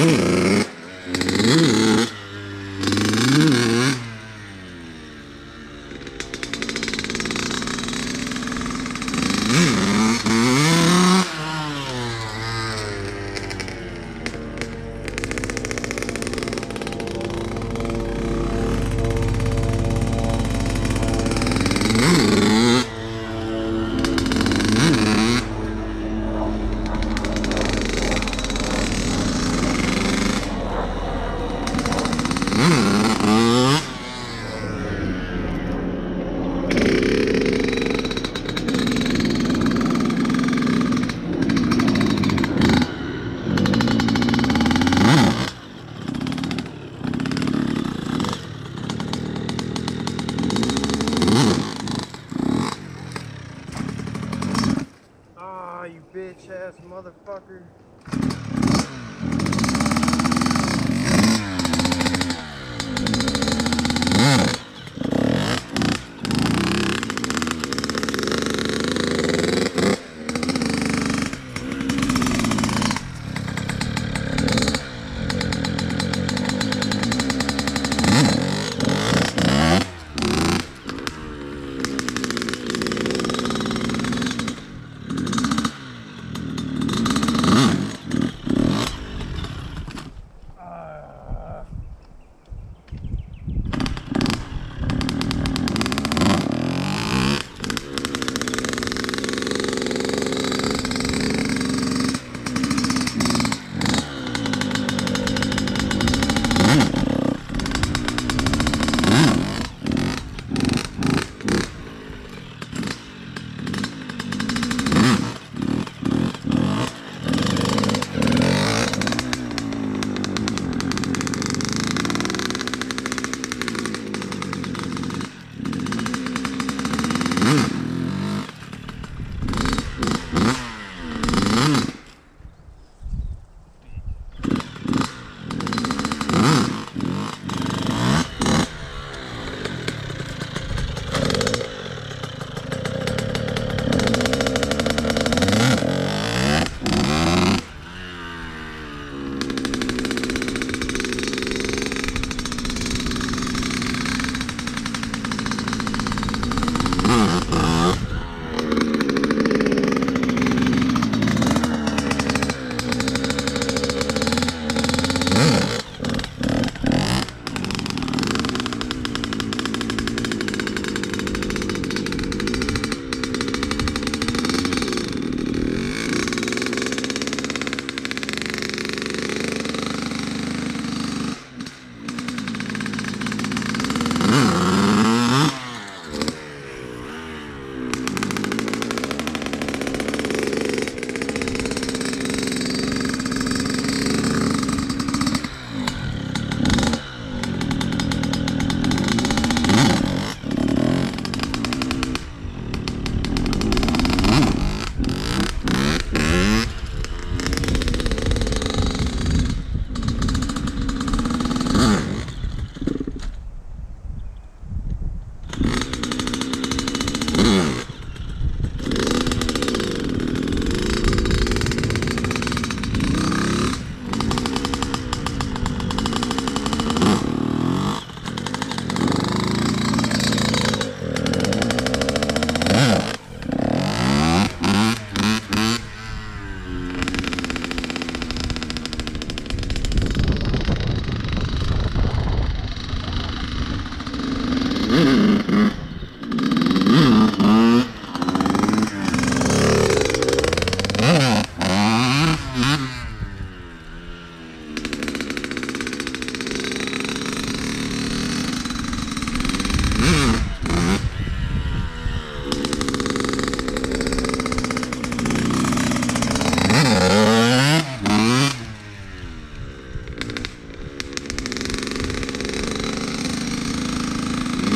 Ah,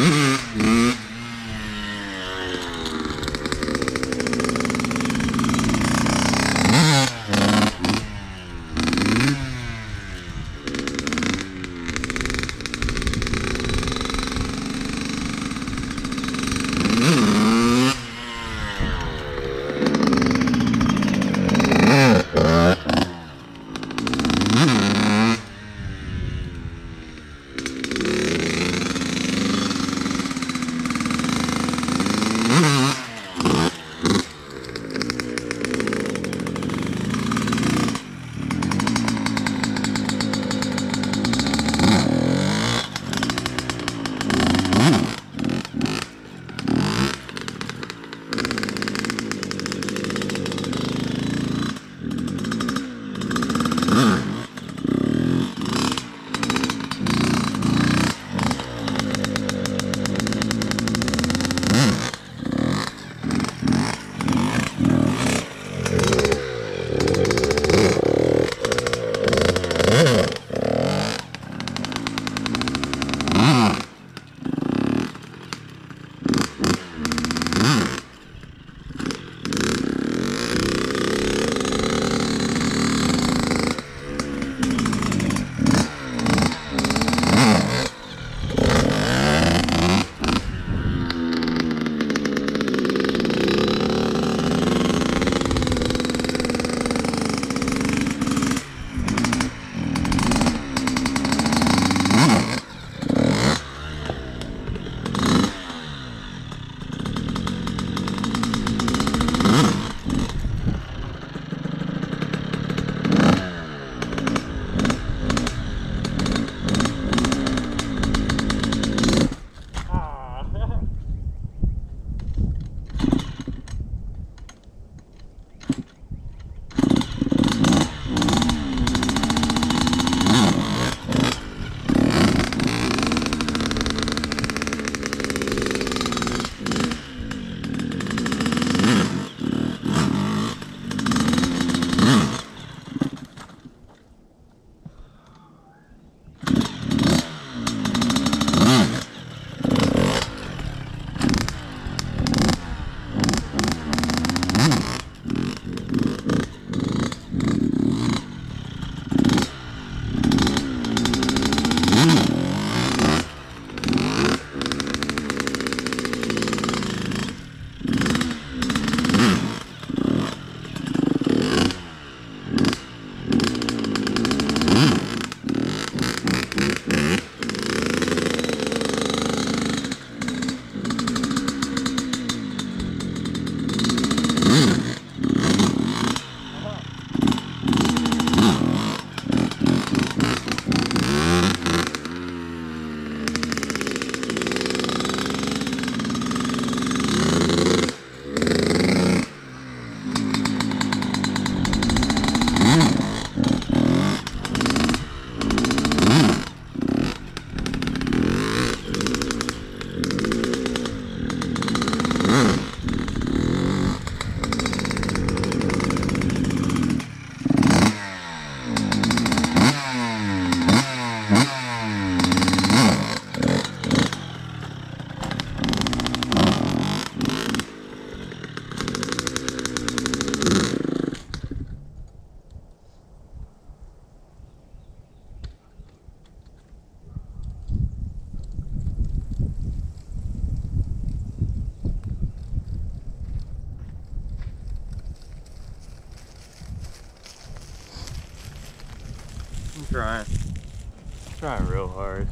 I'm trying. Trying real hard.